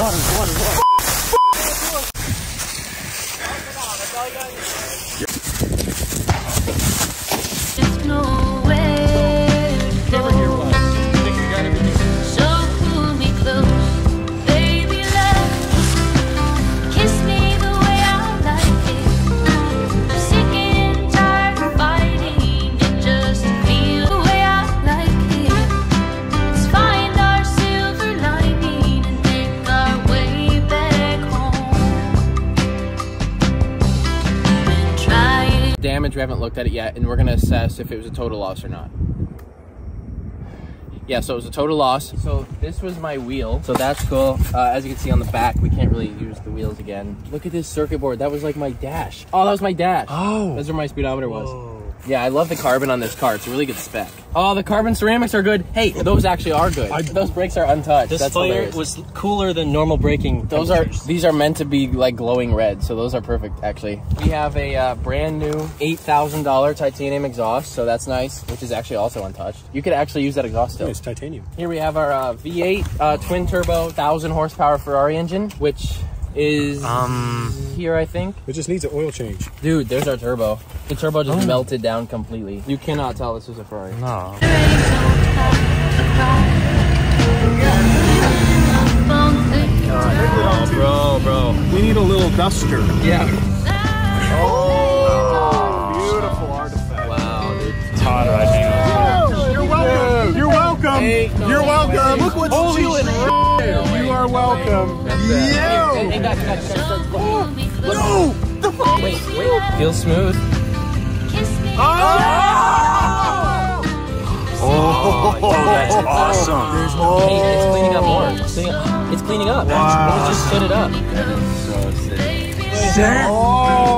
run, run, run. Damage. We haven't looked at it yet, and we're gonna assess if it was a total loss or not. Yeah, so it was a total loss. So this was my wheel. So that's cool. Uh, as you can see on the back, we can't really use the wheels again. Look at this circuit board. That was like my dash. Oh, that was my dash. Oh. That's where my speedometer was. Yeah, I love the carbon on this car. It's a really good spec. Oh, the carbon ceramics are good. Hey, those actually are good. those brakes are untouched. This That's player hilarious. was cooler than normal braking. Those are these are meant to be like glowing red, so those are perfect actually. We have a uh, brand new eight thousand dollar titanium exhaust, so that's nice, which is actually also untouched. You could actually use that exhaust still. It's titanium. Here we have our uh, V8 uh, twin turbo thousand horsepower Ferrari engine, which is Um, here I think. It just needs an oil change. Dude, there's our turbo. The turbo just melted down completely. You cannot tell this was a Ferrari. no. Oh, bro, bro. We need a little duster. Yeah. Oh, beautiful artifact. Wow, dude. Todd riding You're welcome. You're welcome. You're welcome. Look what's Holy are welcome. No. The fuck? Wait, wait. Feels smooth. Oh, oh, oh that's awesome. There's more. Hey, it's cleaning up more. It's cleaning up. It's cleaning up. Wow. It just stood it up. Oh.